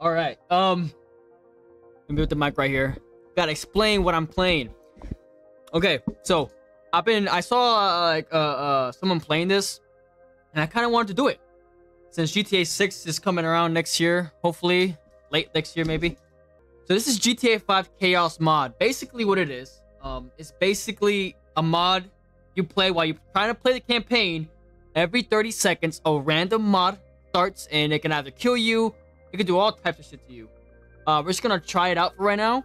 All right. Um, let me put the mic right here. Gotta explain what I'm playing. Okay, so I've been I saw uh, like uh, uh someone playing this, and I kind of wanted to do it since GTA 6 is coming around next year, hopefully late next year maybe. So this is GTA 5 Chaos mod. Basically, what it is, um, it's basically a mod you play while you're trying to play the campaign. Every 30 seconds, a random mod starts, and it can either kill you, it can do all types of shit to you. Uh, we're just gonna try it out for right now,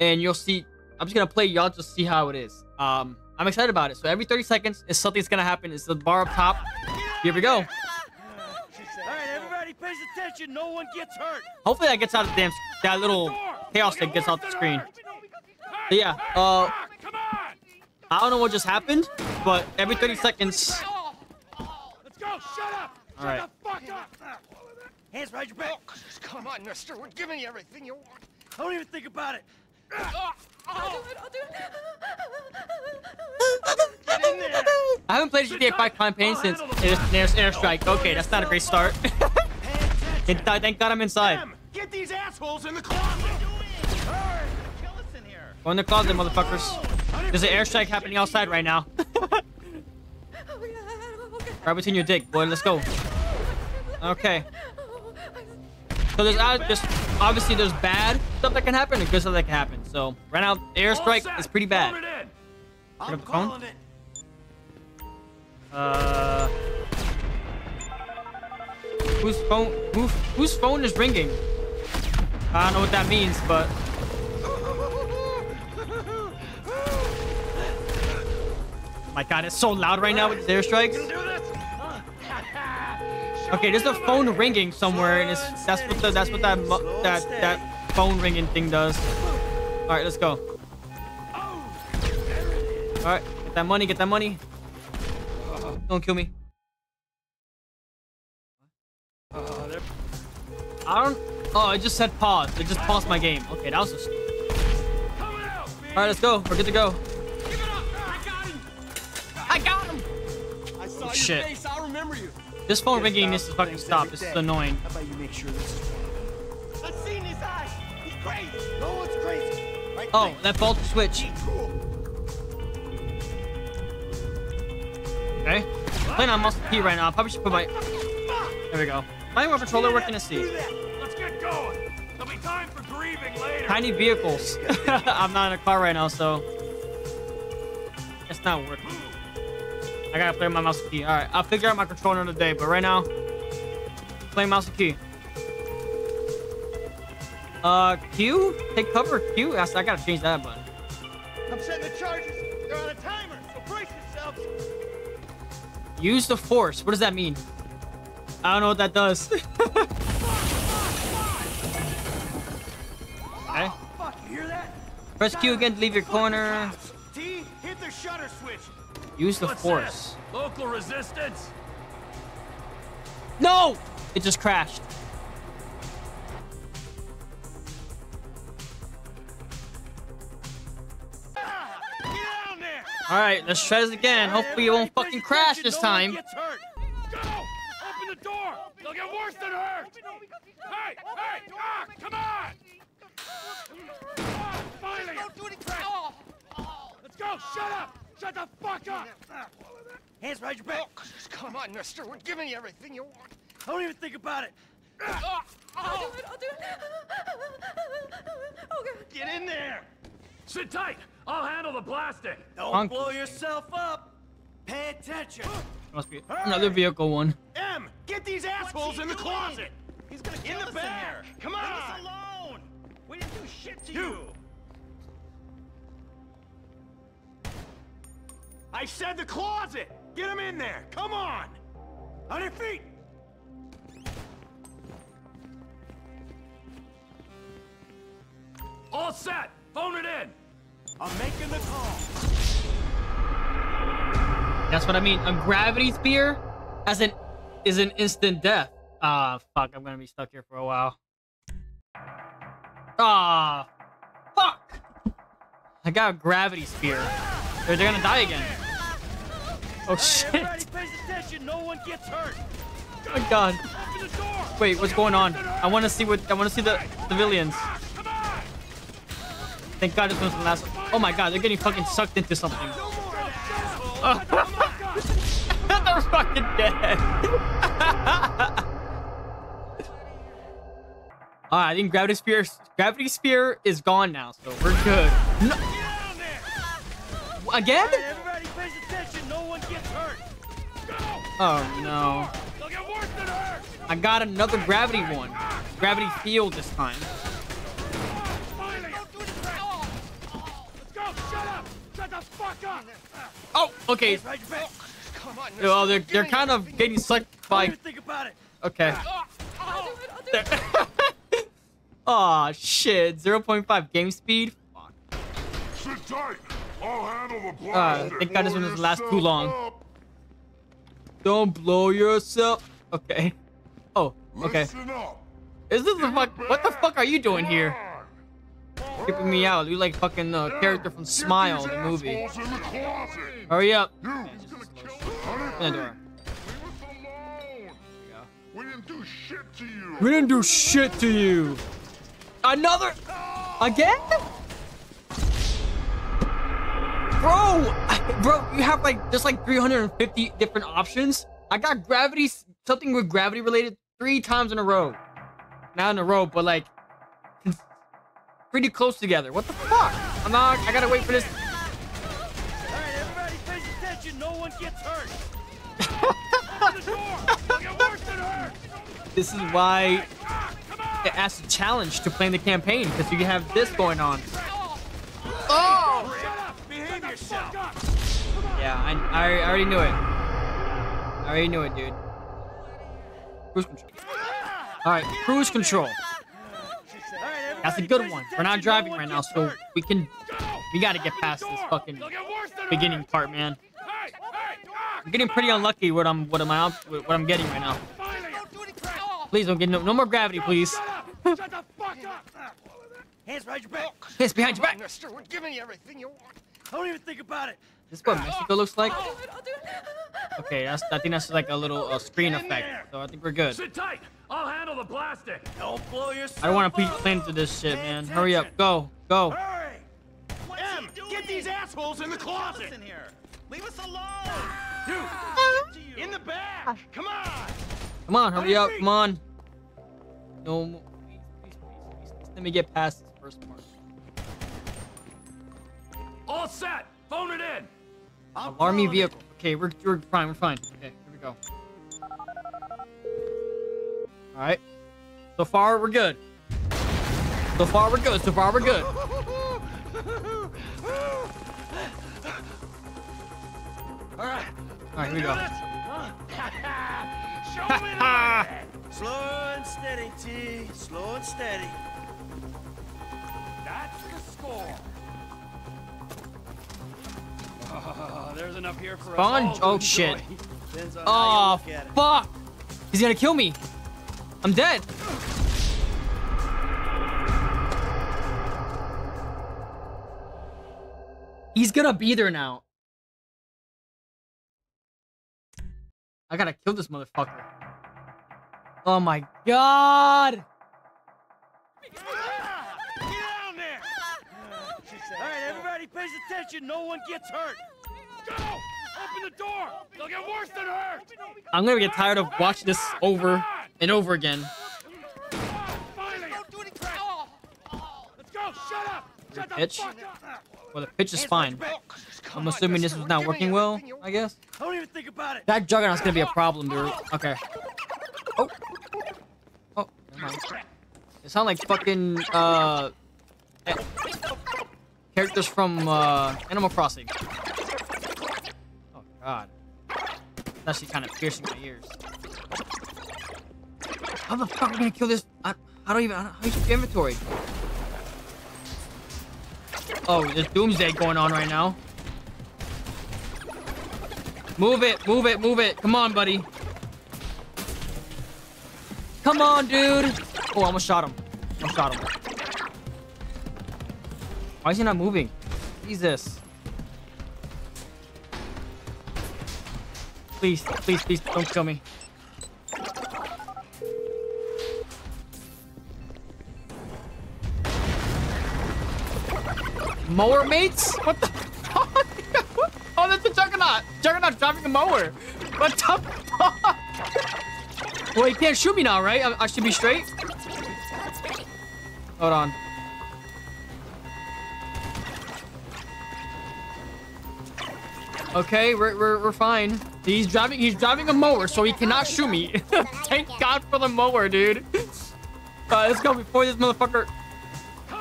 and you'll see. I'm just gonna play. Y'all just see how it is. Um, I'm excited about it. So every 30 seconds, is something's gonna happen. It's the bar up top. Here we go. All right, everybody pays attention. No one gets hurt. Hopefully that gets out of the damn that little chaos that gets off the screen. But yeah, uh, I don't know what just happened, but every 30 seconds. Let's go. Shut up. All right. Shut the fuck up. Hands behind your back. Oh, Come on, mister. We're giving you everything you want. I Don't even think about ah, it. Get in there. I haven't played GTA 5 campaign since Air, Air, Airstrike. Oh, okay, that's not a great oh. start. Thank God- I'm inside. Get these assholes in the closet. Go in the closet, motherfuckers. There's an airstrike happening outside right now. right between your dick, boy. Let's go. Okay. So there's, uh, there's obviously there's bad stuff that can happen and good stuff that can happen. So right now, airstrike is pretty bad. Phone it up I'm the phone? calling it. Uh, whose phone? Who, whose phone is ringing? I don't know what that means, but my God, it's so loud right now with the airstrikes. Okay, there's a phone ringing somewhere, and it's that's what the, that's what that that that phone ringing thing does. All right, let's go. All right, get that money, get that money. Don't kill me. I don't. Oh, it just said pause. It just paused my game. Okay, that was just. Coming. All right, let's go. We're good to go. Give it up. I got him. I got him. I saw oh, Shit. your face. I'll remember you. This phone ringing needs to fucking stop. This is annoying. How about you make sure this is I've seen his eyes. He's crazy. No one's crazy. Right Oh, that faulty switch. Cool. Okay. Playing on muscle P right now. I probably should put my. There we go. My remote controller working to see. Let's get going. There'll be time for grieving later. Tiny vehicles. I'm not in a car right now, so it's not working. I gotta play my mouse and key. All right, I'll figure out my controller in the day, but right now, play mouse and key. Uh, Q? Take cover, Q? I gotta change that button. I'm setting the charges. They're on a timer, so brace yourselves. Use the force. What does that mean? I don't know what that does. okay. Fuck, you hear that? Press Q again to leave your corner. T, hit the shutter switch. Use the What's force. this? Local resistance. No! It just crashed. Get down there. All right, let's try this again. Hopefully it won't fucking crash this time. Go. Open the door. They'll get worse than hurt. Hey, hey, ah, come on. Finally. Let's go. Shut up. Shut the fuck up. Hands behind your back. Oh, come on, mister. We're giving you everything you want. I Don't even think about it. Get in there. Sit tight. I'll handle the blasting. Don't Punk. blow yourself up. Pay attention. Must be another vehicle one. M, get these assholes in the closet. He's gonna In the us back. in here. Come Leave on. us alone. We didn't do shit to You. you. I said the closet. Get him in there. Come on. On your feet. All set. Phone it in. I'm making the call. That's what I mean. A gravity spear as an is an instant death. Ah, fuck. I'm gonna be stuck here for a while. Ah, fuck. I got a gravity spear. They're, they're gonna die again. Oh shit. everybody pays attention. No one gets hurt. Oh my god. Open the door! Wait, what's going on? I want to see what I want to see the civilians. Thank God this was the last. one. Oh my God, they're getting fucking sucked into something. they're fucking dead. Alright, I think gravity spear gravity sphere is gone now, so we're good. No, Get down there! again? Oh no. They'll get worse than hurt. I got another gravity one. Gravity field this time. Finally! Don't do this crap. Let's go! Shut up! Shut the fuck up! Oh, okay. Right your back. Come on, Well, they're they're kind of getting sucked by. even think about it. Okay. Aw, shit. 0.5 game speed. Fuck. Sit tight. I'll handle the Uh, thank God this one doesn't last too long. Don't blow yourself. Okay. Oh, okay. Is this the fuck? What the fuck are you doing here? Come Creeping me out. You like fucking uh, character from Smile, the movie. assholes in the closet. Hurry up. You. He's gonna kill us. Open the door. Leave us alone. We didn't do shit to you. We didn't do shit to you. Another? Again? Bro, bro, you have like just like 350 different options. I got gravity, something with gravity related three times in a row. Not in a row, but like pretty close together. What the fuck? I'm not, I gotta wait for this. All right, everybody pays attention. No one gets hurt. Open the door. They'll get worse than hurt. This is why come on! it asks a challenge to playing the campaign because you have this going on. Oh! Shut up! Behave yourself. Yeah, I, I, I already knew it. I already knew it, dude. Cruise control. All right, cruise control. That's a good one. We're not driving right now, so we can. We gotta get past this fucking beginning part, man. Hey, hey, I'm getting pretty unlucky what I'm what am I what I'm getting right now. finally! Don't do any crap. Please don't get no, no more gravity, please. Shut the fuck up! Hands behind your back. Hands behind your back. mister. We're giving you everything you want. Don't even think about it. This is what Mexico looks like. Okay, that's I think that's like a little uh, screen in effect. there. So I think we're good. Sit tight. I'll handle the plastic. Don't blow yourself I don't want to be up. playing through this shit, Pay man. Hurry up, go, go. Hurry! Em, get these assholes in the closet. in here. Leave us alone. You, in the back. Come on. Come on, hurry up, feet. come on. No, mo- please, please, please, please. Let me get past this first part. All set. Phone it in. Alarmy vehicle. Okay, we're, we're fine, we're fine. Okay, here we go. Alright. So far, we're good. So far, we're good. So far, we're good. All right. Alright, here we go. Show me the. Slow and steady, T. Slow and steady. That's the score. Oh, there's enough here for us all Oh, shit. Oh, how you look at it. fuck. He's gonna kill me. I'm dead. He's gonna be there now. I gotta kill this motherfucker. Oh my god. Get down there! Ah! All right, everybody pays attention. No one gets hurt. Go! Open the door! They'll get worse than hurt! I'm gonna get tired of watching this over and over again. Finally! Don't do any crap! Let's go! Shut up! Shut the up! Well, the pitch is fine. Come I'm on, assuming this was not working well, I guess. Don't even think about it. That juggernaut's gonna be a problem, dude. Okay. Oh. Oh, never mind. It sound like fucking uh characters from uh Animal Crossing. Oh god. It's actually kind of piercing my ears. How the fuck are we gonna kill this? I, I don't even. I don't, how do you your inventory? Oh, there's doomsday going on right now. Move it, move it, move it. Come on, buddy. Come on, dude. Oh, I almost shot him. I shot him. Why is he not moving? Jesus. Please, please, please don't kill me. Mower mates? What the fuck? oh, that's the Juggernaut. Juggernaut driving a mower. What the fuck? Well, he can't shoot me now, right? I, I should be straight. Hold on. Okay, we're, we're, we're fine. He's driving he's driving a mower, so he cannot shoot me. Thank God for the mower, dude. Uh, let's go before this motherfucker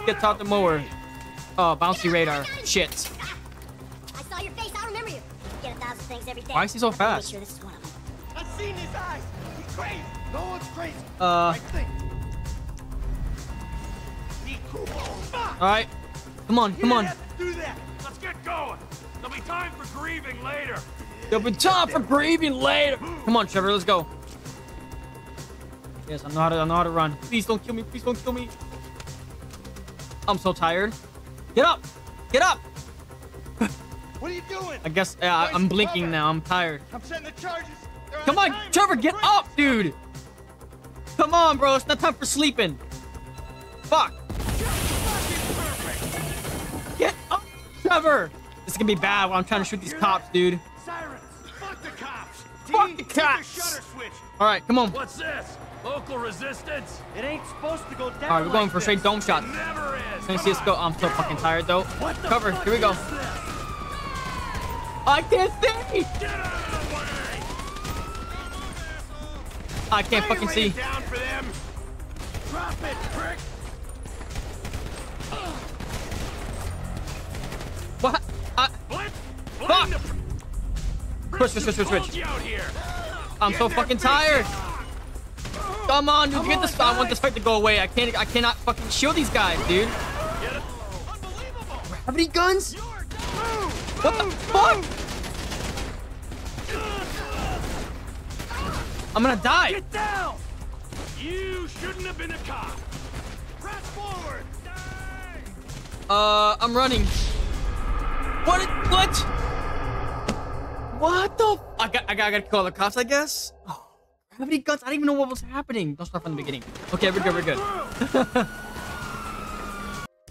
gets out the mower. Oh, bouncy radar. Shit. I saw your face. I remember you. Get a thousand things every day. Why is he so fast? sure this is one of them. I've seen his eyes. He's crazy. No one's crazy. Uh, I think. Be cool. Fuck. all right. Come on, come on. do that. Let's get going. There'll be time for grieving later. There'll be time for grieving later. Come on, Trevor, let's go. Yes, I know how to I know how to run. Please don't kill me. Please don't kill me. I'm so tired. Get up! Get up! What are you doing? I guess yeah, I, I'm blinking now. I'm tired. I'm setting the charges. They're Come on, time. Trevor, get Crazy. up, dude! Come on, bro. It's not time for sleeping. Fuck. Get up, Trevor! This is gonna be bad while I'm trying to shoot these cops, dude. Sirens. Fuck the cops. Fuck the cops. All right, come on. What's this? Local resistance? It ain't supposed to go down. All right, we're going like for straight dome shots. Never is. Let me see us go. I'm so fucking tired though. What the Cover. Here we go. I can't see. Get out of the way. I can't Lay fucking it see. down for them. Drop it, prick. Blitz. Fuck. You out here. I'm so fucking tired. Come on, dude. Come Get on, this. I want this fight to go away. I can't. I cannot fucking shield these guys, dude. Have any guns? What the fuck? I'm gonna die. Get down. You shouldn't have been a cop. Press forward. Uh, I'm running. What? What? What the? I got. I got. I gotta call the cops. I guess. Oh, many guns? I didn't even know what was happening. Don't start from the beginning. Okay, we're good. We're good.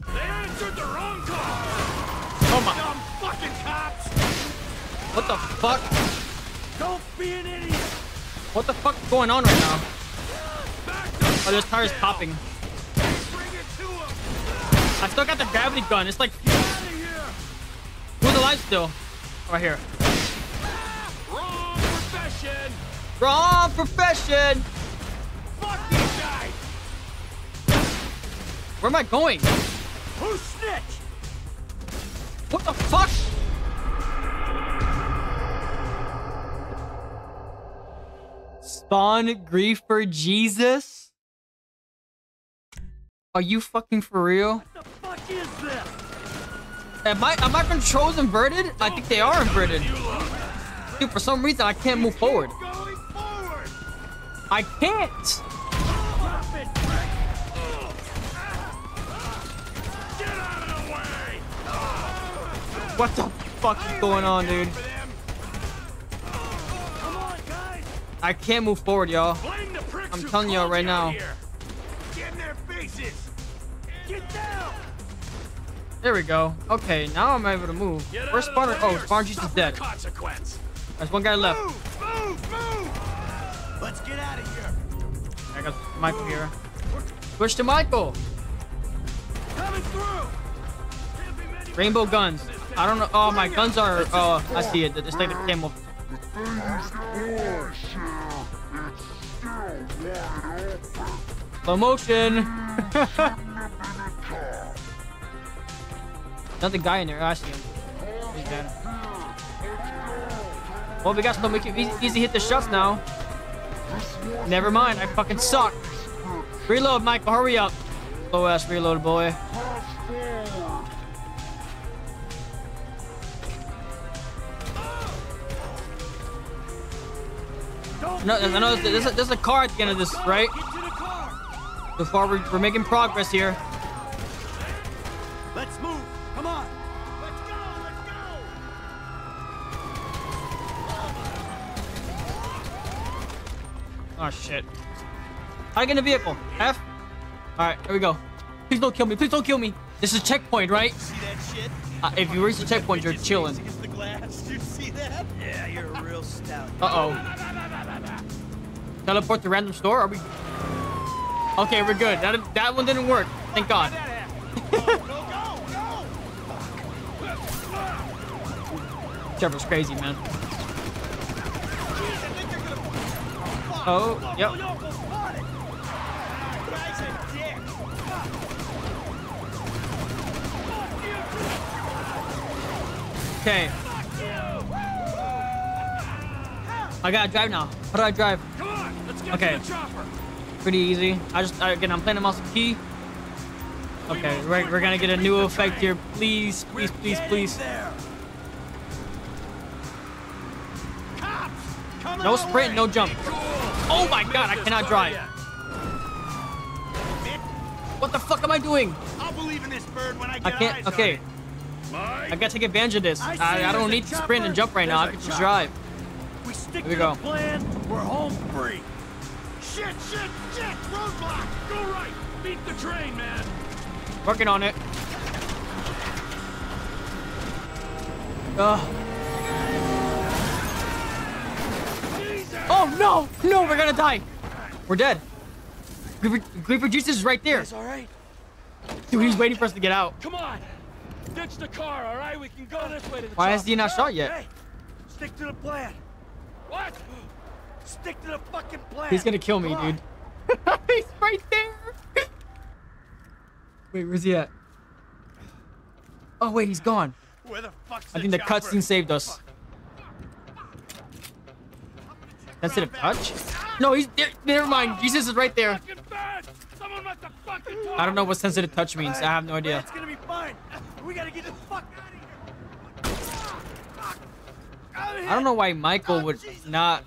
They answered the wrong call. Oh my. Dumb fucking cops. What the fuck? Don't be an idiot. What the fuck is going on right now? Oh, fuck tires popping. Bring it to him. I still got the gravity gun. It's like, alive still? Right here. Wrong profession. Wrong profession. Fuck these guys. Where am I going? Who snitched? What the fuck? Spawn Griefer Jesus? Are you fucking for real? What the fuck is this? Am I am my controls inverted? I think they are inverted. Dude, for some reason I can't move forward. I can't. What the fuck is going on, dude? I can't move forward, y'all. I'm telling y'all right now. Get in their faces. Get down. There we go. Okay, now I'm able to move. Get Where's out of the Spartan? way Oh, or Spartan Jesus is dead. Consequence. There's one guy left. Move, move, move. Let's get out of here. I got Michael here. Switch to Michael. Coming through. Can't be many Rainbow guns. I don't know. Oh, my guns are. Oh, I see it. It's like the camo. Slow motion. Another guy in there. I see him. He's dead. Well, we got some. We can easy, hit the shots now. Never mind. I fucking suck. Reload, Michael. Hurry up. Slow ass reload, boy. No, I know there's a, there's a car at the end of this, right? So far, we're, we're making progress here. Oh shit. I to get in the vehicle? F? Alright, here we go. Please don't kill me. Please don't kill me. This is a checkpoint, right? See that shit? Uh, if you reach the checkpoint, you're chilling. the glass. You see that? Yeah, you're a real stout. Uh oh. Teleport to random store? Are we? Okay, we're good. That that one didn't work. Thank God. Go, go, go! Trevor's crazy, man. Jeez, I think they're gonna. Fuck. Oh, yep. look, almost caught it. Guy's a dick. Okay. I gotta drive now. How do I drive? Come on, let's get Okay. to the chopper. Pretty easy. I just again I'm playing the mouse and key. Okay, we're, we're gonna get a new effect here. Please, please, please, please. No sprint, no jump. Oh my god, I cannot drive. What the fuck am I doing? I'll believe in this bird when I I get eyes can't. Okay. I gotta take advantage of this. I I, I don't need to sprint and jump right now. I can just drive. We stick Here we to go. the plan, we're home free. Shit, shit, shit! Roadblock! Go right. Beat the train, man. Working on it. Ugh. Oh no! No, we're gonna die. We're dead. Creeper Jesus is right there. It's all right. Dude, he's waiting for us to get out. Come on. Ditch the car, all right? We can go this way to the Why has he not shot yet? Hey, stick to the plan. What? Stick to the fucking plan. He's gonna kill me, dude. he's right there. Wait, where's he at? Oh wait, he's gone. Where the fuck's I think the chopper? cutscene saved us. Sensitive touch? No, he's there. Never mind. Jesus is right there. Fucking bad. Someone must have fucking told I don't know what sensitive touch means. I have no idea. It's gonna be fine. We gotta get the fuck out of here. I'm don't know why Michael Oh, would not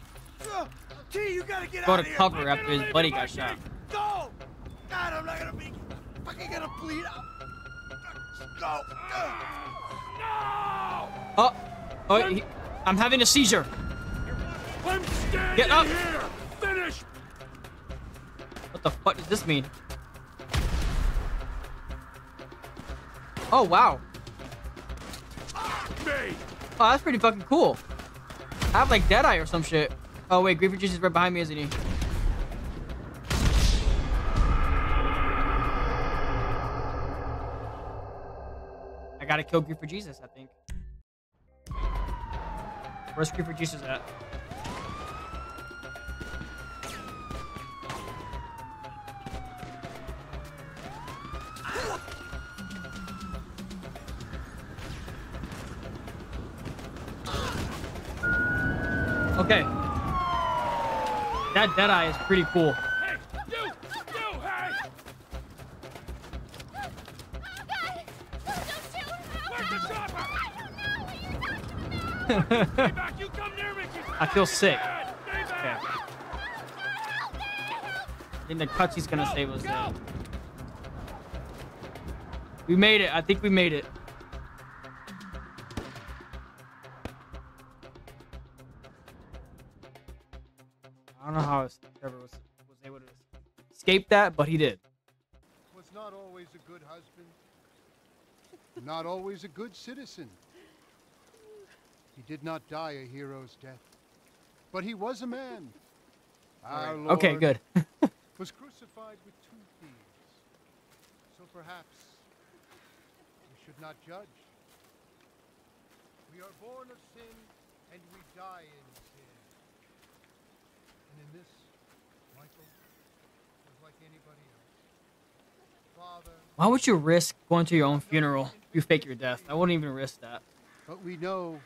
Ugh. T, you gotta get go to cover after his buddy got shot. Go! God, I'm not gonna be fucking gonna bleed out. Go! No! Oh, oh, he, I'm having a seizure. Get up. here. Finish. What the fuck does this mean? Oh wow. Me. Oh, that's pretty fucking cool. I have like Deadeye or some shit. Oh wait, Griefer Jesus is right behind me, isn't he? I gotta kill Griefer Jesus, I think. Where's Griefer Jesus at? That Deadeye is pretty cool. Hey, you! You! Hey! I feel sick. I think the cutscene's gonna save us. Go! There. We made it. I think we made it. Escape that, but he did. was not always a good husband, not always a good citizen. He did not die a hero's death, but he was a man. Our Lord Okay, good. was crucified with two thieves. So perhaps we should not judge. We are born of sin and we die in sin. And in this, Michael was like anybody else. Father, Why would you risk going to your own funeral if you fake your death? I wouldn't even risk that. but we know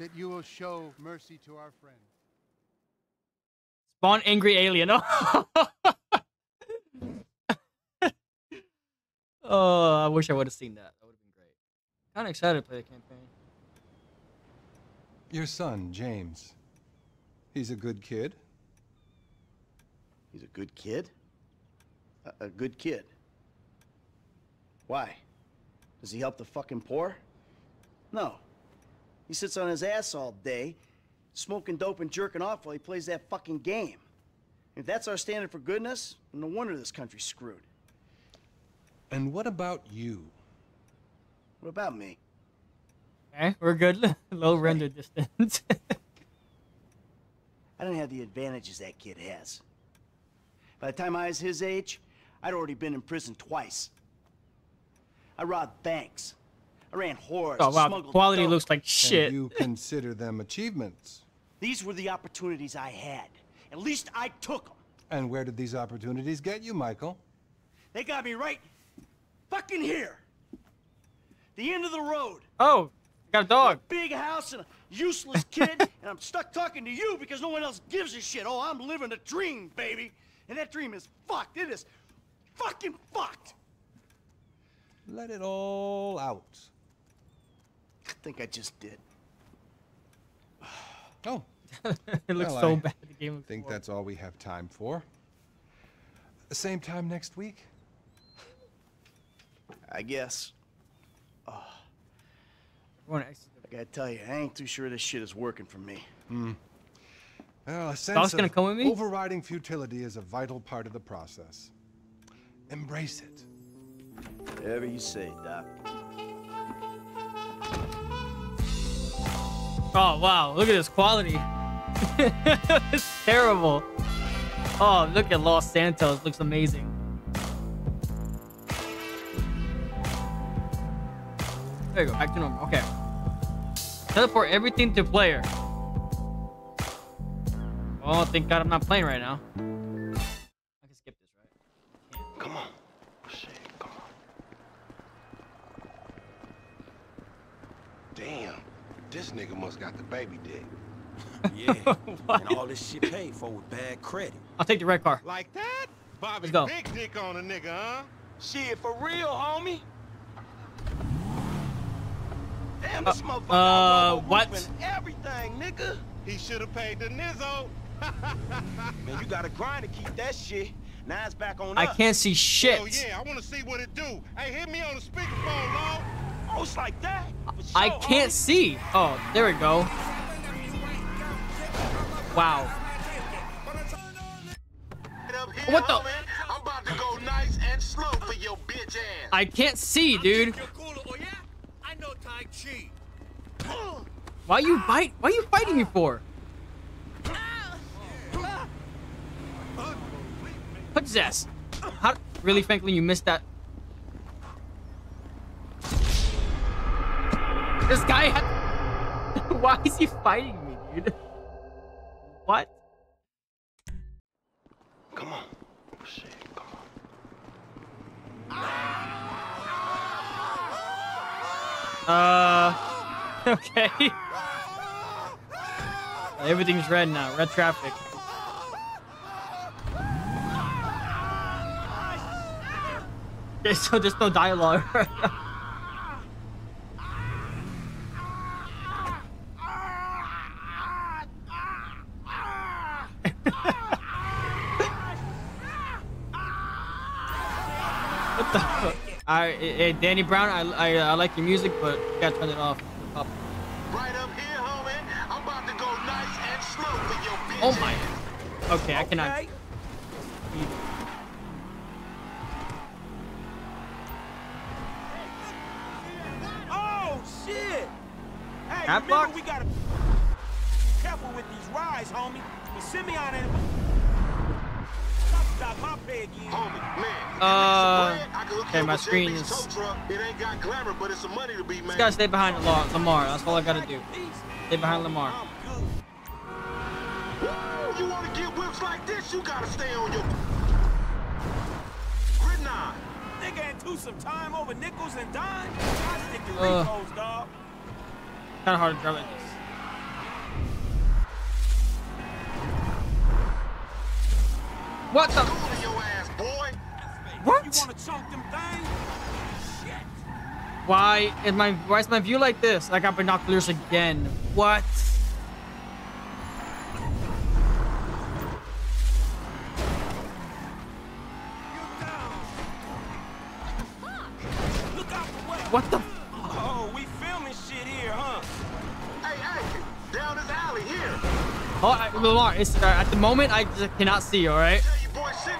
that you will show mercy to our friend. Spawn angry alien. oh, I wish I would have seen that. That would have been great. Kind of excited to play the campaign. Your son, James. He's a good kid. He's a good kid? A, a good kid. Why? Does he help the fucking poor? No. He sits on his ass all day, smoking dope and jerking off while he plays that fucking game. If that's our standard for goodness, then no wonder this country's screwed. And what about you? What about me? Okay, we're good. Low render distance. I don't have the advantages that kid has. By the time I was his age, I'd already been in prison twice. I robbed banks. I ran whores. oh wow, quality dope. looks like shit. And you consider them achievements. These were the opportunities I had. At least I took them. And where did these opportunities get you, Michael? They got me right fucking here. The end of the road. Oh, I got a dog. Big house and a useless kid, and I'm stuck talking to you because no one else gives a shit. Oh, I'm living a dream, baby. And that dream is fucked. It is fucking fucked. Let it all out. I think I just did. Oh, it looks Well, so I bad. The game I looks think horrible. that's all we have time for. The same time next week? I guess. We're going to exit the- I gotta tell you, I ain't too sure this shit is working for me. Hmm. Well, a sense gonna of come with me? overriding futility is a vital part of the process. Embrace it. Whatever you say, Doc. Oh wow, look at this quality. it's terrible. Oh, look at Los Santos. Looks amazing. There you go, back to normal. Okay. Teleport everything to player. Oh, thank God I'm not playing right now. This nigga must got the baby dick. Yeah. And all this shit paid for with bad credit. I'll take the red car. Like that? Bobby's go. big dick on a nigga, huh? Shit, for real, homie? Damn, this motherfucker uh, what? everything, nigga. He should have paid the Nizzo. Man, you gotta grind to keep that shit. Now it's back on I us. can't see shit. Oh yeah, I want to see what it do. Hey, hit me on the speakerphone, Lord. It's like that? I can't see. Oh, there we go. Wow. Right up here, What the- I'm about to go nice and slow for your bitch ass. I can't see, dude. oh, I know Tai Chi. Why you bite? Why you fighting me for? Punch his ass. How? Really, Franklin, you missed that. This guy. Had... Why is he fighting me, dude? What? Come on. Shit, come on. Uh. Okay. Everything's red now. Red traffic. Okay, so there's no dialogue. I, hey, Danny Brown, I, I, I like your music, but you gotta turn it off. Up. Right up here, homie. I'm about to go nice and slow for your bitch Oh my. ass. Okay, I cannot. Oh, shit! Hey, remember we gotta be careful with these rides, homie. But Simeon and... Uh, bread, I can hook okay, you my up with screen JB's is- tow truck. It ain't got glamour, but it's some money to be made. Just gotta stay behind the law, Lamar. That's all I gotta do. Stay behind Lamar. I'm good. Woo, you want to get whips like this, you gotta stay on your grid nine. Nigga ain't two some time over nickels and dimes. I stick to Uh. repos, dog. Kind of hard to drive like this. What the? Go to your ass, What? wanna chunk them things? Shit. Why is my why is my view like this? I got binoculars again. What? Look out the way. What the? Oh, we filming shit here, huh? Hey, hey, down this alley here. Oh, I, Lamar, it's uh, at the moment I just cannot see. All right. Tell you, boy, sit.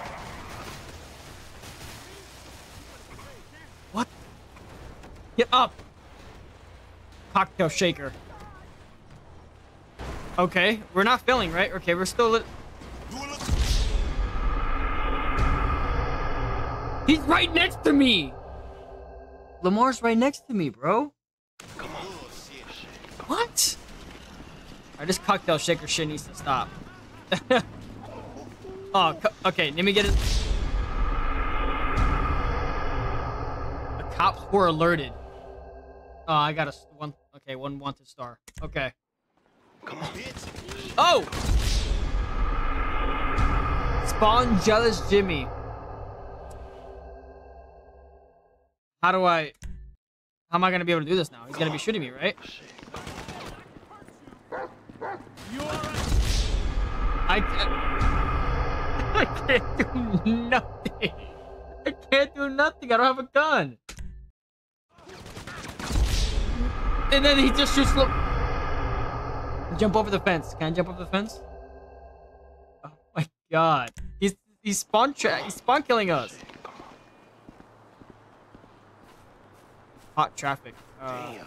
Get up! Cocktail shaker. Okay, we're not failing, right? Okay, we're still lit. He's right next to me! Lamar's right next to me, bro. What? Alright, this cocktail shaker shit needs to stop. oh, okay, let me get it. The cops were alerted. Oh, I got a one. Okay, one wanted star. Okay. Come on. Oh! Spawn jealous Jimmy. How do I? How am I gonna be able to do this now? He's gonna be shooting me, right? I can't. I can't do nothing. I can't do nothing. I don't have a gun. And then he just shoots. Look. Jump over the fence. Can I jump over the fence? Oh my god. He's he's spawn tra he's spawn killing us. Hot traffic. Uh, Damn.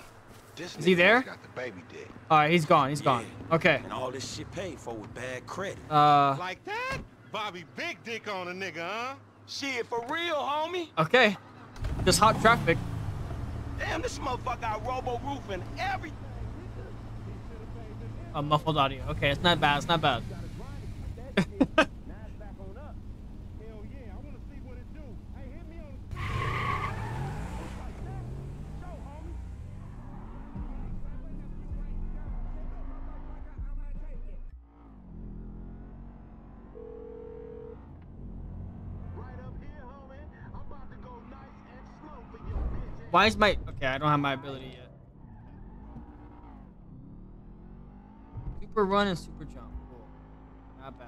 This Is he there? The. Alright, he's gone. He's gone. Okay. And all this shit paid for with bad credit. Uh. Like that? Bobby big dick on a nigga, huh? Shit, for real, homie. Okay. Just hot traffic. Damn, this motherfucker got robo roof and everything. Uh, muffled audio. Okay, it's not bad. It's not bad. Why is my okay? I don't have my ability yet. Super run and super jump. Cool. Not bad.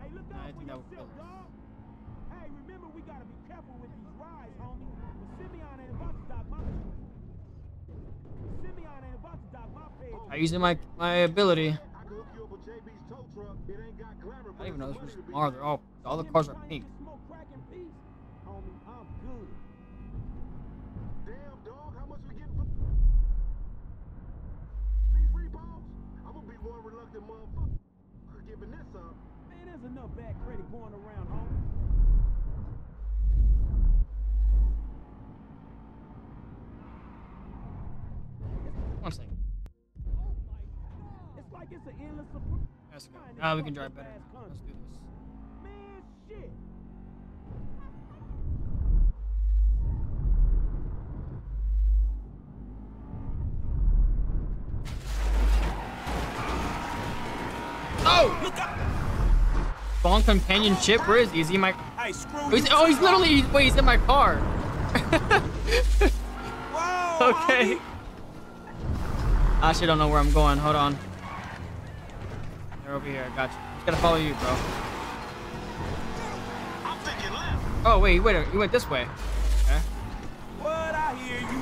Hey, look I out think for that would yourself, kill Hey, remember we gotta be careful with these rides, homie. Simeon ain't about to dock my Simeon ain't about to dock my pay. I'm using my my ability. I can hook you up with JB's tow truck. It ain't got glamour, I don't even know this was tomorrow. They're all all the cars are pink. Enough bad credit going around, homie. One second. Oh it's like it's an endless supply. We can drive better. Let's do this. Spawn companionship. Where is he? Is he in my? Hey, screw Oh, he's, oh, he's literally. Wait, he's in my car. Whoa, okay. I actually don't know where I'm going. Hold on. They're over here. I got you. Just gotta follow you, bro. I'm left. Oh wait, wait. You went this way. Okay. What? I hear you.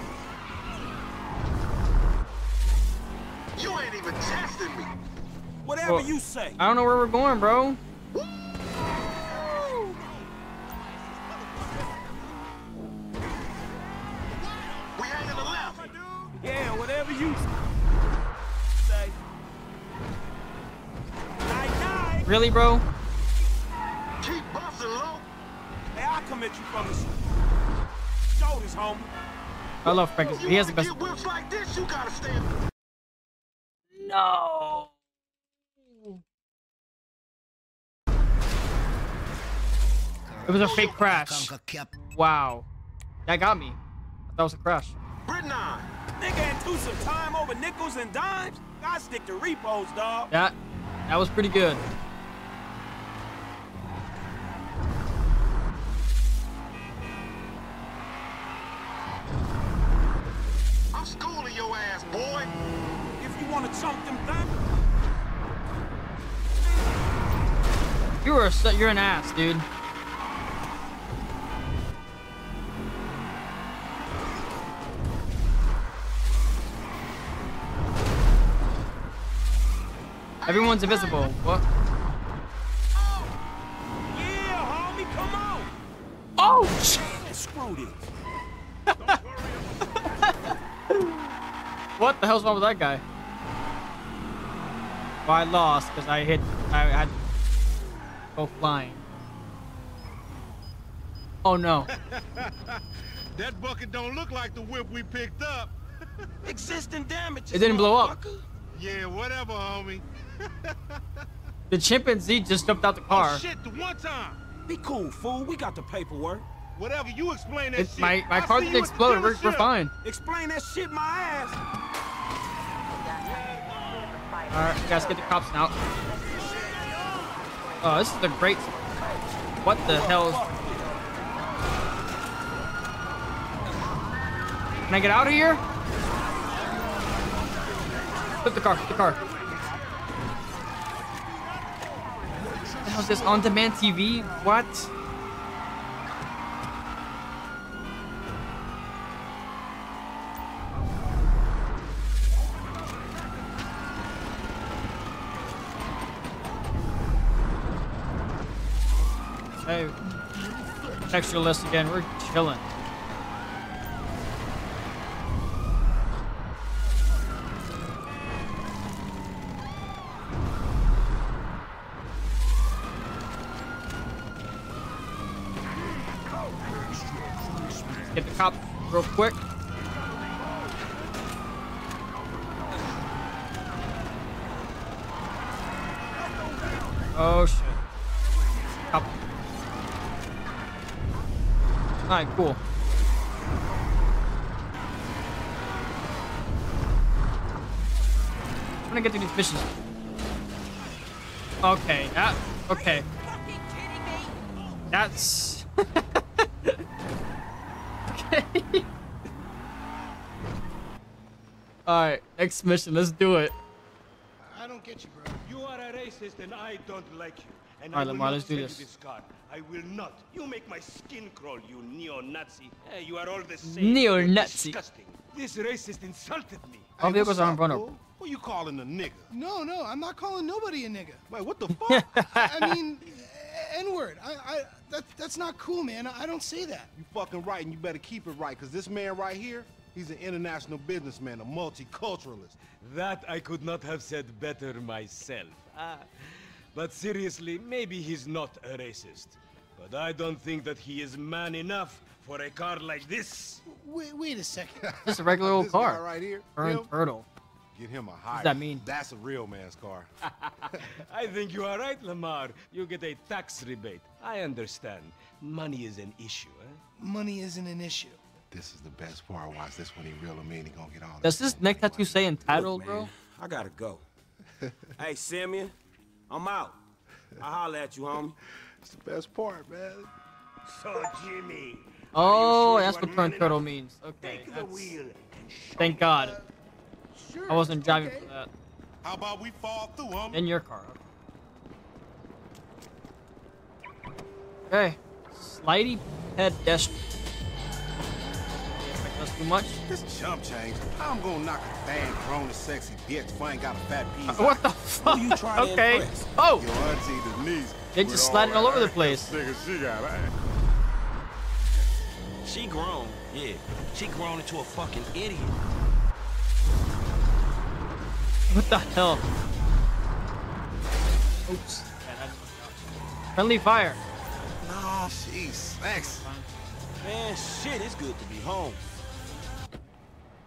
You ain't even testing me. Whatever Well, you say. I don't know where we're going, bro. Really, bro? Keep busting low. Hey, I'll come at you from the shoulders, homie. I love Frank. He has the best. get whips like this, you gotta stand. No. It was a fake crash. Wow. That got me. That was a crash. Britain Nigga into some time over nickels and dimes. I stick to repos, dog. That that was pretty good. I'm schooling your ass, boy. If you wanna chunk them things. You were a, su- you're an ass, dude. Everyone's invisible. What? Oh, yeah, homie, come on. Oh shit! Screw this. What the hell's wrong with that guy? Well, I lost because I hit. I had to go flying. Oh no. That bucket don't look like the whip we picked up. Existing damage. It didn't blow up. Yeah, whatever, homie. The chimpanzee just jumped out the car. Oh, shit, the one time. Be cool, fool. We got the paperwork. Whatever, you explain that It, shit. my my car didn't you at the explode. We're, we're fine. Explain that shit my ass. Alright, guys get the cops now. Oh, this is the great. What the hell? Is... Can I get out of here? Flip the car, the car. What the hell is this on-demand TV? What? Texture list again. We're chilling. Get the cop real quick. Oh Alright, cool. I'm gonna get through these missions. Okay, that okay. That's okay. Alright, next mission, let's do it. I don't get you, bro. You are a racist and I don't like you. And All right, Lamar, let's do this. this card. I will not. You make my skin crawl, you neo-Nazi. Hey, you are all the same. Neo-Nazi. You're disgusting. This racist insulted me. All Hey, vehicles what's are up, invulnerable. fool? Who you calling a nigga? No, no, I'm not calling nobody a nigga. Wait, what the fuck? I mean, N-word. I, I, that, that's not cool, man. I don't say that. you fucking right, and you better keep it right, because this man right here, he's an international businessman, a multiculturalist. That I could not have said better myself. Ah. But seriously, maybe he's not a racist. But I don't think that he is man enough for a car like this. Wait, wait a second. Just a regular old This guy car. right here, Burn him, turtle. get him a high. that mean? That's a real man's car. I think you are right, Lamar. You get a tax rebate. I understand. Money is an issue, eh? Money isn't an issue. this is the best part. Watch this when he real him in. He gonna get all. Does this neck tattoo say entitled, Look, bro? I gotta go. hey, Simeon, I'm out. I'll holler at you, homie. It's the best part, man. So, Jimmy. Oh, sure that's what turn turtle means. Okay, Take the wheel thank God. Sure. I wasn't driving okay. for that. How about we fall through, homie? In your car. Okay. Slidey pedestrian. That's too much. This chump change. How I'm gonna knock a bad, grown, and sexy bitch if I ain't got a fat piece? What the fuck? you trying to okay. impress? Oh, Your auntie Denise. They with just sliding all over the place. Nigga, she got? She grown, yeah. She grown into a fucking idiot. what the hell? Oops. Friendly fire. No, she's sexy. Man, shit, it's good to be home.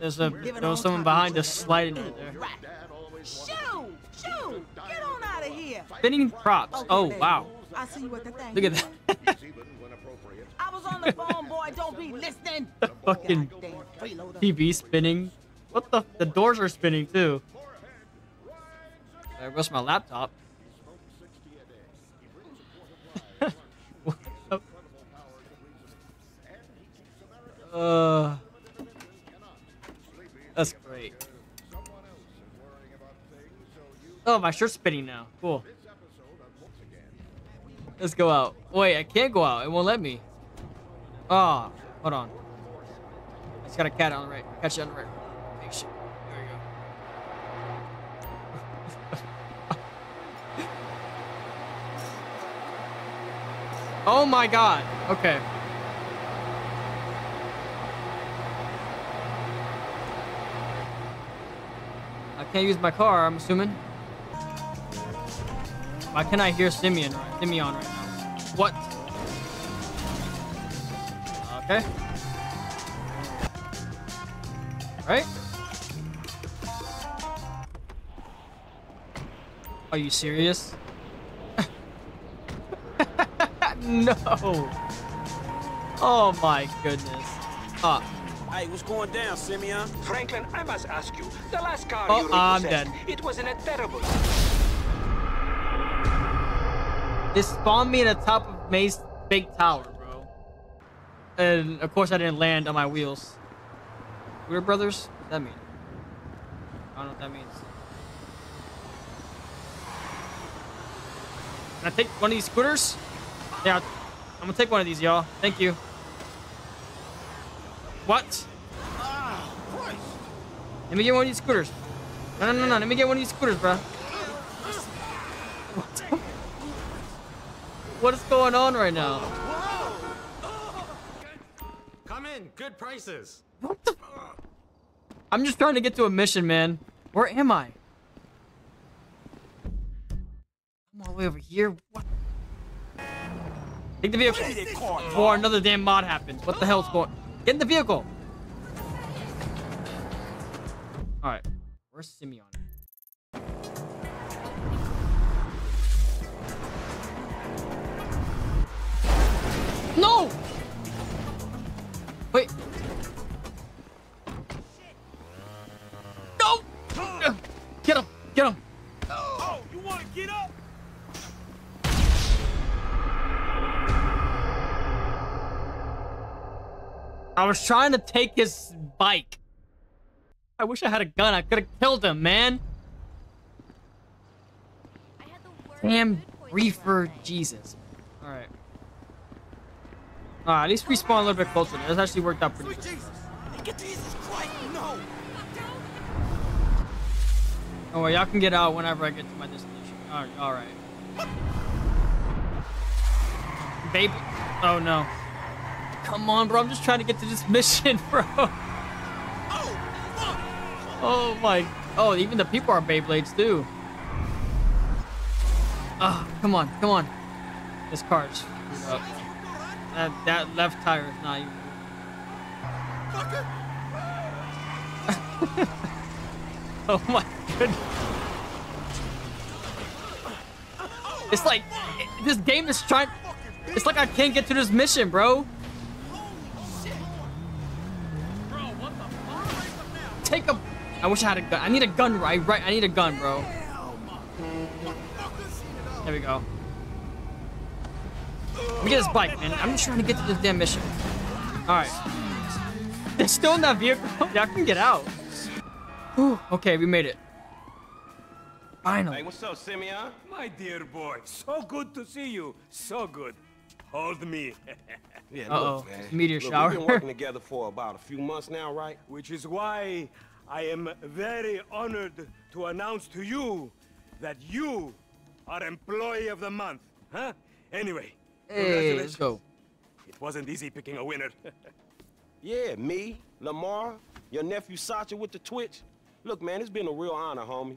There's a there was someone behind us sliding right there. Shoo! Shoo! Get on out of here. Spinning props. Oh wow. I see you at the thing. Look at that. I was on the phone, boy. Don't be listening. the fucking TV spinning. What the? The doors are spinning too. There goes my laptop. uh, that's great. Oh, my shirt's spinning now. Cool. Let's go out. Wait, I can't go out. It won't let me. Oh, hold on. I just got a cat on the right. Catch you on the right. Make shit. There you go. oh my god. Okay. Can't use my car, I'm assuming. Why can't I hear Simeon right, Simeon right now? What? Okay. Right? Are you serious? no. Oh my goodness. Ah. Hey, what's going down, Simeon? Franklin, I must ask you. The last car Oh, you I'm dead. it was in a terrible... It spawned me in the top of May's big tower, bro. And of course I didn't land on my wheels. We're brothers? What's that mean? I don't know what that means. Can I take one of these scooters? Yeah, I'm gonna take one of these, y'all. Thank you. What? Let me get one of these scooters. No, no, no, no. Let me get one of these scooters, bro. What, the- what is going on right now? Come in, good prices. What the? I'm just trying to get to a mission, man. Where am I? I'm all the way over here. What? Take the vehicle before another damn mod happens. What the hell's going? Get in the vehicle. All right, where's Simeon? No! Was trying to take his bike. I wish I had a gun. I could have killed him, man. Damn Griefer Jesus. All right. All right, at least respawn a little bit closer. This actually worked out pretty good. Oh, well, y'all can get out whenever I get to my destination. All right, all right. Baby. Oh no. Come on, bro. I'm just trying to get to this mission, bro. Oh my. Oh, even the people are Beyblades too. Oh, come on, come on. This car's up. That that left tire is not even. oh my goodness. It's like this game is trying. It's like I can't get to this mission, bro. Take a. I wish I had a gun. I need a gun, right? Right. I need a gun, bro. There we go. Let me get this bike, man. I'm just trying to get to this damn mission. All right. They're still in that vehicle. Y'all can get out. Whew. Okay, we made it. Finally. Hey, what's up, Simeon? My dear boy, so good to see you. So good. Hold me. Yeah, Uh-oh. look, man. Meteor look, shower. We've been working together for about a few months now, right? Which is why I am very honored to announce to you that you are Employee of the Month. Huh? Anyway, Hey, let's go. It wasn't easy picking a winner. Yeah, me, Lamar, your nephew Sacha with the Twitch. Look, man, it's been a real honor, homie.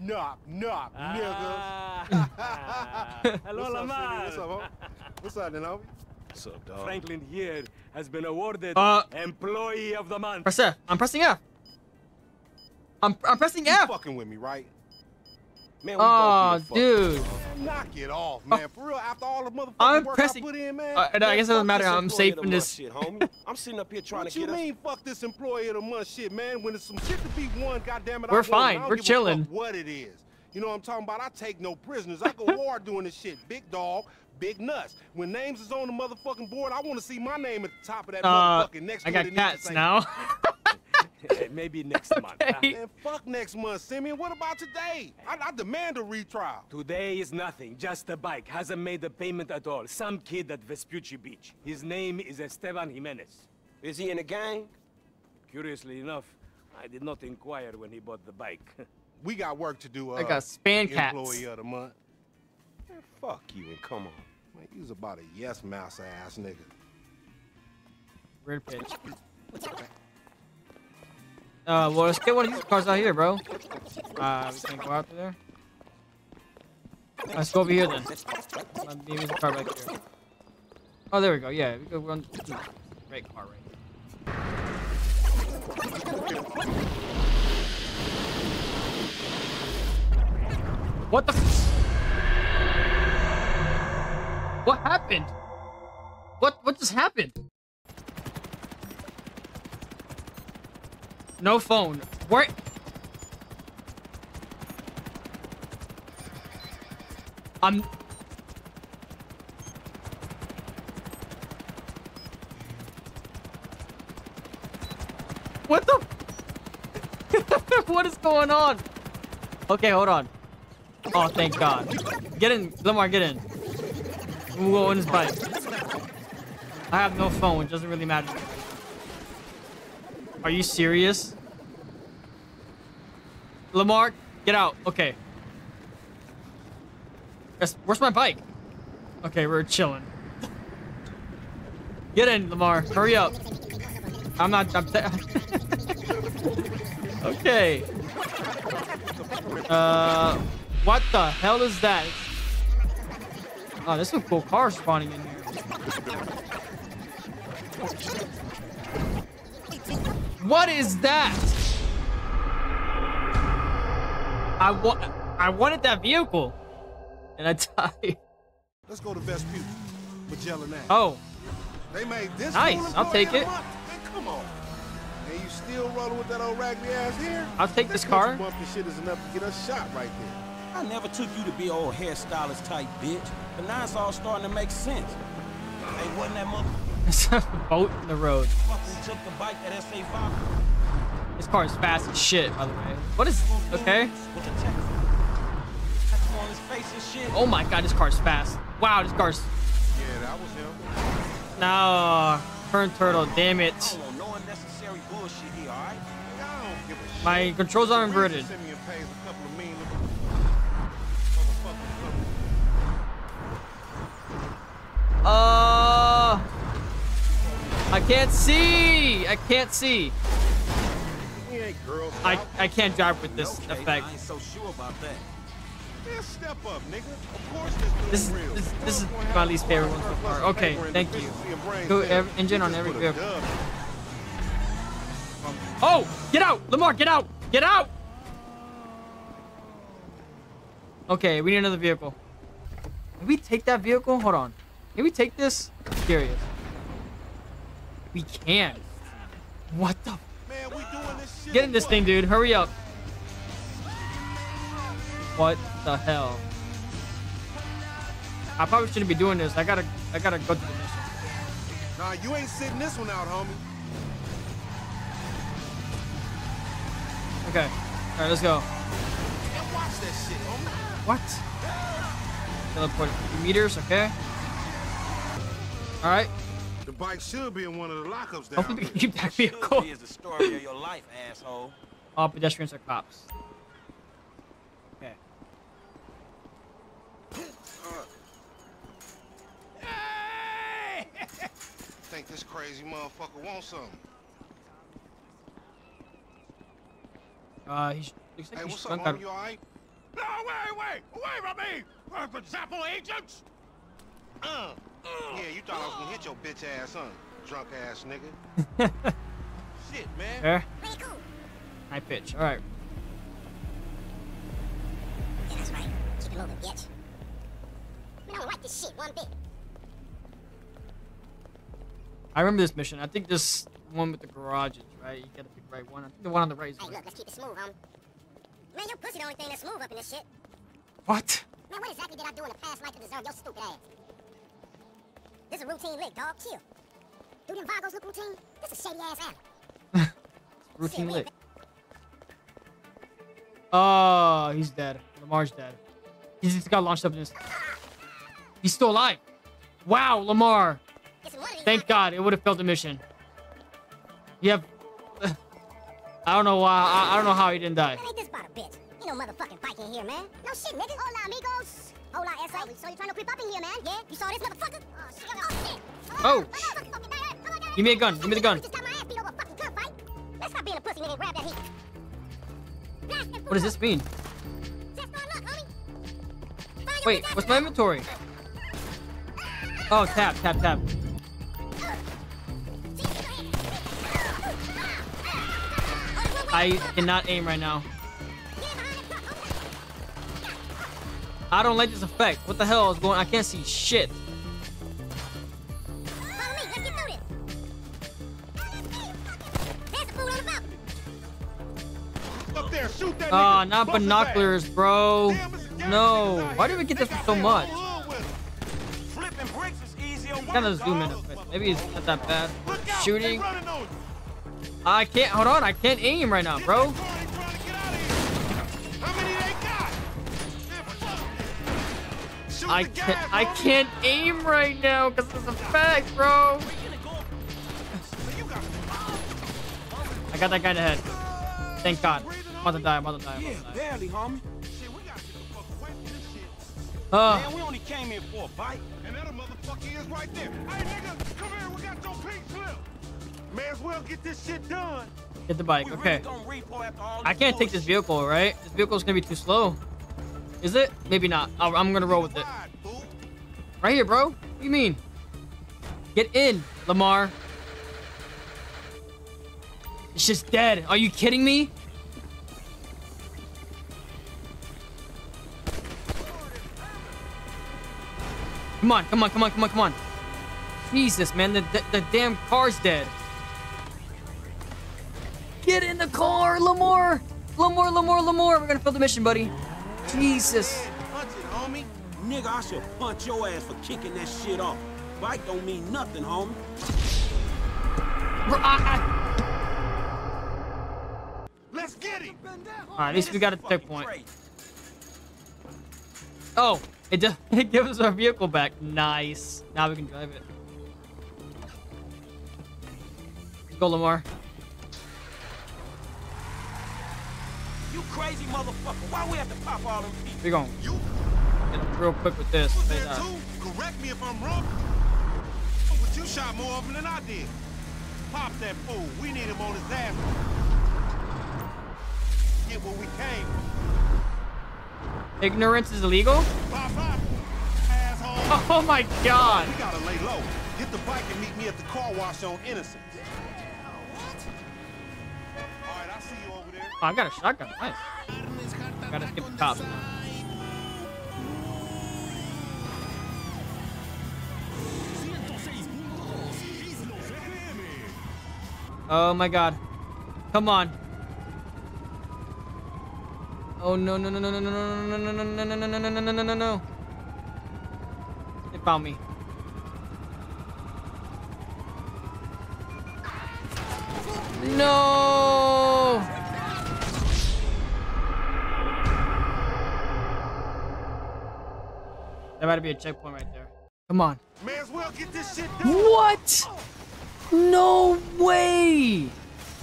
Knock, knock, Ah. Hello, What's up, Lamar. What's up, homie? What's up, then, homie? What's up, dog? Franklin here has been awarded Uh, Employee of the Month. Press F. I'm pressing F. I'm, I'm pressing You F. fucking with me, right? Man, Oh, both be the dude. Knock it off, man. For real, after all the motherfucking I'm work pressing- I put in, man. Uh, and I guess it doesn't matter. I'm safe in this. Shit, homie. I'm sitting up here trying What to you get us. mean, fuck this employee of the month shit, man? When it's some shit to be won, goddamn it, We're fine. We're give a fuck chilling. what it is. You know what I'm talking about? I take no prisoners. I go hard doing this shit. Big dog, big nuts. When names is on the motherfucking board, I want to see my name at the top of that Uh, motherfucking next I got cats now. Hey, maybe next month. huh? Man, fuck next month, Simeon. What about today? I, I demand a retrial. Today is nothing, just a bike. Hasn't made a payment at all. Some kid at Vespucci Beach. His name is Esteban Jimenez. Is he in a gang? Curiously enough, I did not inquire when he bought the bike. We got work to do. Uh, I got span cats. Employee of the month. Man, fuck you and come on. Man, you's about a yes mouse ass nigga. Red pitch. Uh, well, let's get one of these cars out here, bro. Uh, we can't go out there. Let's go over here then. Car back here. Oh, there we go. Yeah, we go run. Great car right What the? What happened? What? What just happened? No phone. Where? I'm. What the? what is going on? Okay, hold on. Oh, thank God. Get in, Lamar, get in. Go on his bike. I have no phone. It doesn't really matter. Are you serious? Lamar, get out. Okay. Yes, where's my bike? Okay, we're chilling. Get in, Lamar. Hurry up. I'm not. I'm okay. Uh, what the hell is that? Oh, there's some cool cars spawning in here. What is that? I want. I wanted that vehicle, and I died. Let's go to Best Vespucci. Magellan Ave. Oh, They made this Nice, I'll take it. Man, come on. And you still rolling with that old raggedy ass here? I'll take That this car. country bumpkin shit is enough to get us shot right there. I never took you to be old hairstylist type bitch, but now it's all starting to make sense. Hey, wasn't that mother there's a boat in the road. fucking took the bike that SA5 This car is fast as shit, by the way. What is? Okay. Oh my god, this car's fast. Wow, this car's. Yeah, that was him. No, turn turtle. Damn it. No here. My controls are inverted. Simeon I can't see. I can't see. He ain't girl I. I can't drive with this Okay, effect. I ain't so sure about that. Man, step up, nigga. Of course this This is real. this, this is my least favorite one so far. Okay, thank you. deficiency and brain Go cells. ev- engine on every vehicle. Oh, get out, Lamar, get out, get out. Okay, we need another vehicle. Can we take that vehicle? Hold on. Can we take this? Curious. We can. What the? Man, we doing this shit Get in this thing, dude. Hurry up. What the hell? I probably shouldn't be doing this. I gotta, I gotta go to the mission. Nah, you ain't sitting this one out, homie. Okay. All right, let's go. And watch that shit. What? Teleport meters. Okay. All right. The bike should be in one of the lockups down Hopefully we there. can keep that vehicle. be is the story of your life, asshole. All pedestrians are cops. Okay. Think this crazy motherfucker wants something. Uh, he sh- looks like Hey, he's what's up, drunk homie? You alright? No, wait, wait! Away from me! The Zappo agents! Uh. Yeah, you thought I was gonna hit your bitch ass, huh? Drunk ass nigga. Shit, man. Eh? Fair. High pitch. All right. Yeah, that's right. Keep it moving, bitch. Man, I don't like this shit one bit. I remember this mission. I think this one with the garages, right? You gotta pick the right one. I think the one on the right is Hey, look, let's keep it smooth, homie. Man, your pussy the only thing that's smooth up in this shit. What? Man, what exactly did I do in the past life to deserve your stupid ass? This is a routine lick, dog. Chill. Do them Vagos look routine? This is shady ass alley. Routine lick. Oh, he's dead. Lamar's dead. He just got launched up in this. He's still alive. Wow, Lamar. Thank God. It would have failed the mission. You have. I don't know why. I, I don't know how he didn't die. Ain't this about a bitch? Ain't no motherfucking bike in here, man. No shit, nigga. Hola, amigos. Oh, Hola, S.A. So you trying to creep up in here, man? Yeah? You saw this motherfucker? Oh, shit. Oh, shit. Oh. Give me a gun. Give me the gun. Just got my ass beat over a fucking gunfight. Let's stop being a pussy, nigga, grab that heat. What does this mean? Just start luck, homie. Wait, what's my inventory? Oh, tap, tap, tap. I cannot aim right now. I don't like this effect. What the hell is going? I can't see shit. Follow me. Let's get through this. There's the food on the balcony. Up there, shoot that Ah, nigga. not Bust binoculars, bro. No. Why did we get this from so much? Flipping bricks is easy on Kind of zoom in a bit. Maybe it's not that bad. Shooting. I can't. Hold on. I can't aim right now, bro. I can't. I can't aim right now because of the fact, bro. I got that guy in the head. Thank God. I'm about to die. I'm about to die. Yeah, about to die. barely, homie. Ah. Man, we only came here for a bite. And that motherfucker is right there. Hey, nigga, come here. We got your pink slip. May as well get this shit done. Get the bike. Okay. I can't take this vehicle, right? This vehicle's gonna be too slow. Is it? Maybe not. I'll, I'm gonna roll with it. Right here, bro. What do you mean? Get in, Lamar. It's just dead. Are you kidding me? Come on, come on, come on, come on, come on. Jesus, man, the, the, the damn car's dead. Get in the car, Lamar! Lamar, Lamar, Lamar! We're gonna fill the mission, buddy. Jesus. Punch it, homie. Nigga, I should punch your ass for kicking that shit off. Bike don't mean nothing, homie. I, I... Let's get him. Alright, at least we got a checkpoint. Oh, it, does, it gives us our vehicle back. Nice. Now we can drive it. Go, Lamar. You crazy motherfucker. Why we have to pop all them people? We're going to get up real quick with this. Say that. Correct me if I'm wrong. But you shot more of them than I did. Pop that fool. We need him on his ass. Get where we came. Ignorance is illegal? Pop, pop. Asshole. Oh my god. We gotta lay low. Get the bike and meet me at the car wash on Innocence. Oh, I got a shotgun. Nice. Gotta skip the cops. Oh my god. Come on. Oh no no no no no no no no no no no no no no no no no no no. They found me. No. There might be a checkpoint right there. Come on. May as well get this shit done. What? No way!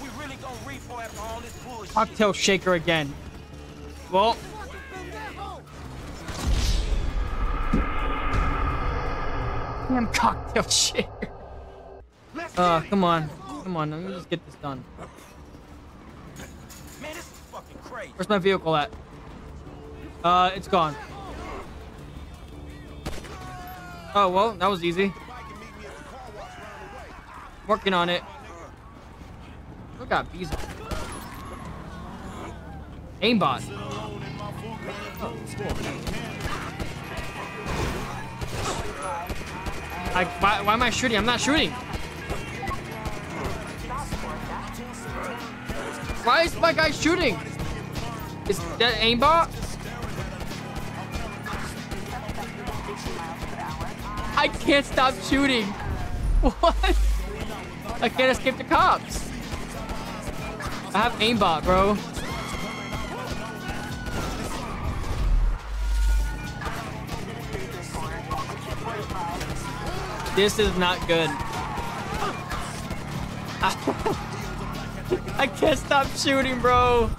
We really gonna repo after all this bullshit. Cocktail shaker again. Well. Damn cocktail shaker. Uh, come on. Come on, let me just get this done. Man, this is fucking crazy. Where's my vehicle at? Uh, it's gone. Oh, well, that was easy. Working on it. Look at bees. Aimbot. I, why, why am I shooting? I'm not shooting. Why is my guy shooting? Is that aimbot? I can't stop shooting. What? I can't escape the cops. I have aimbot, bro. This is not good. I can't stop shooting, bro.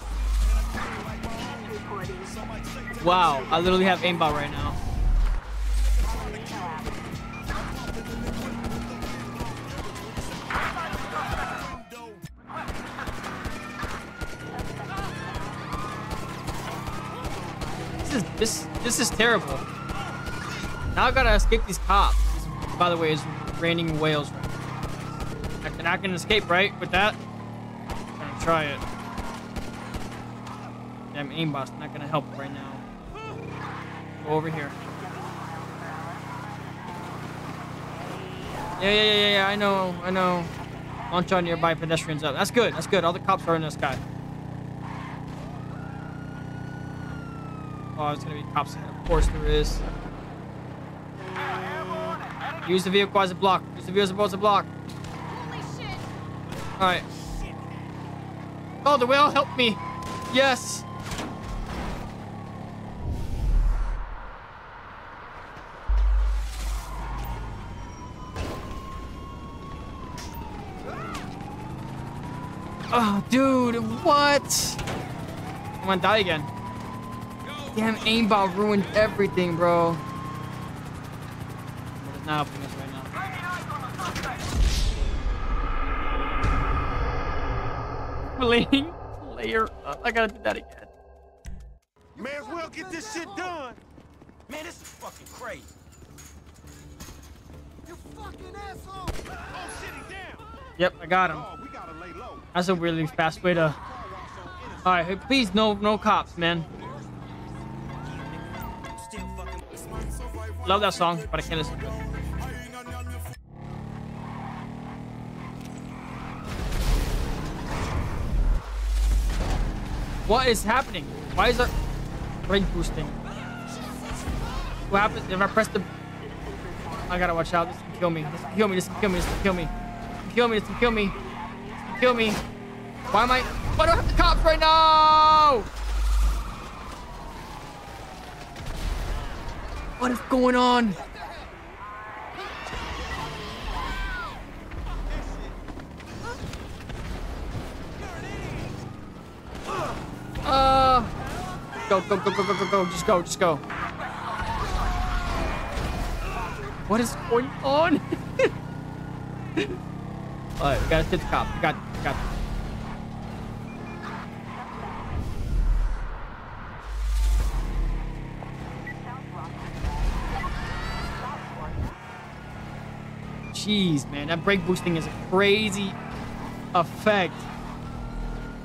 Wow, I literally have aimbot right now. This is this is terrible. Now I gotta escape these cops. By the way, it's raining whales right now. I I can escape right with that. I'm gonna try it. Damn aimbot's not gonna help right now. Go over here. Yeah, yeah, yeah, yeah, I know, I know. Launch on nearby pedestrians up. That's good, that's good. All the cops are in the sky. Oh, there's gonna be cops ahead. Of course there is. Use the vehicle as a block. Use the vehicle as a block. Alright. Oh, the whale helped me. Yes. Oh, dude, what? I'm gonna die again. Damn, aimbot ruined everything, bro. It's not helping us right now. Playing player up. Uh, I gotta do that again. May as well get this shit done. Man, this is fucking crazy. You fucking asshole! Oh, shit, he down. Yep, I got him. Oh, we gotta lay low. That's a really fast way to. All right, please, no, no cops, man. Love that song, but I can't listen to it. What is happening? Why is there brake boosting? What happens if I press the? I gotta watch out. This can kill me. This can kill me. This can kill me. This can kill me. This can kill me. This can kill me. This can kill me. Why am I? Why do I have the cops right now? What is going on? Uh, go, go, go, go, go, go, go. Just go, just go. What is going on? Alright, we gotta hit the cop. We got, we got. Jeez, man, that brake boosting is a crazy effect.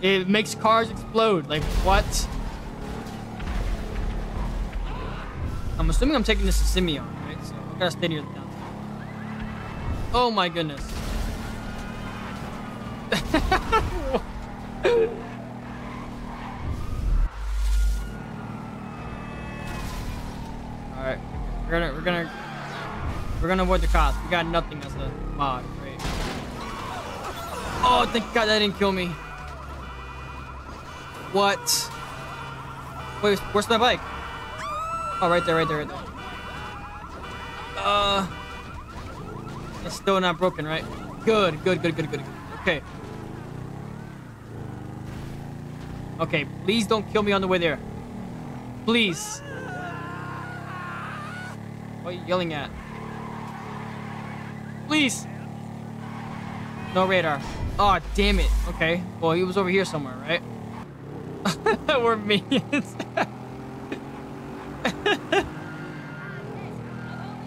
It makes cars explode. Like, what? I'm assuming I'm taking this to Simeon, right? So I gotta stay near the downtown. Oh my goodness. Avoid the cost. We got nothing as a mod, great. Oh thank god that didn't kill me. What? Wait, where's my bike? Oh, right there, right there, right there. Uh, it's still not broken, right? Good, good, good, good, good, good. Okay. Okay, please don't kill me on the way there. Please. What are you yelling at? Please. No radar. Oh, damn it. Okay. Well, he was over here somewhere, right? We're minions.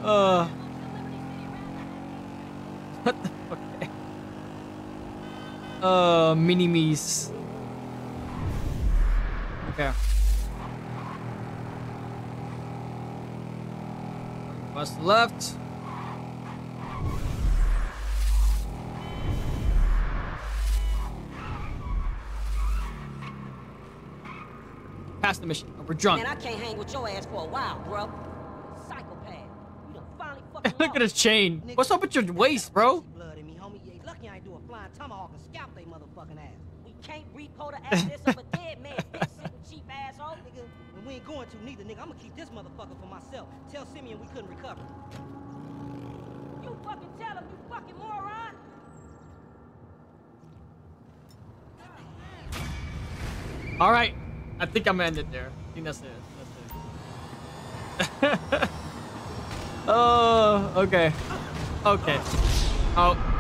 uh. What the fuck? Uh, mini me's. Okay. West left. The mission. We're drunk. Man, I can't hang with your ass for a while, bro. Psychopath. You done finally fucking Look at his chain. What's up with your waist, bro? blood in me, homie. You ain't lucky I do a flying tomahawk and scalp they motherfucking ass. We can't repo the ass of a dead man, bitch, sitting cheap asshole, nigga. And we ain't going to neither, nigga. I'm gonna keep this motherfucker for myself. Tell Simeon we couldn't recover. You fucking tell him, you fucking moron! All right. I think I'm ended there. I think that's it. That's it. oh, okay. Okay. Oh.